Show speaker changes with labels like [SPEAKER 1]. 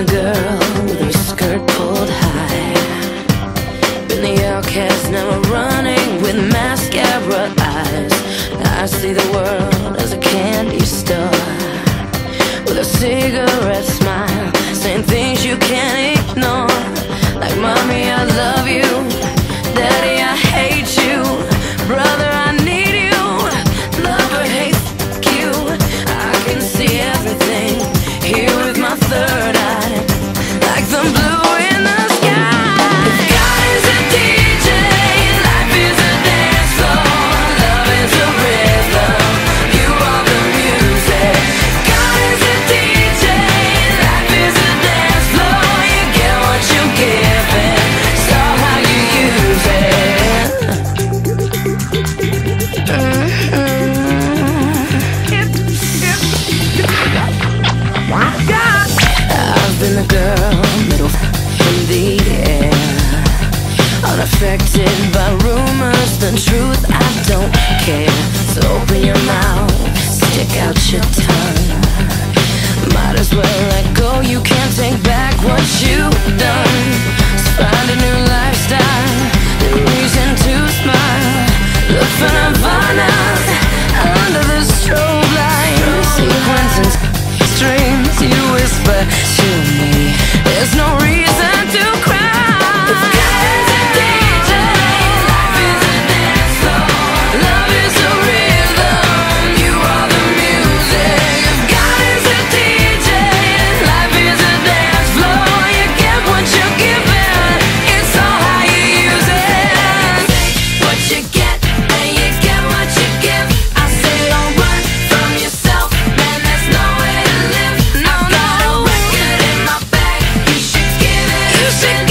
[SPEAKER 1] a girl with her skirt pulled high. Been the outcast, now running with mascara eyes. I see the world as a candy store with a cigarette smile, saying things you can't. sick.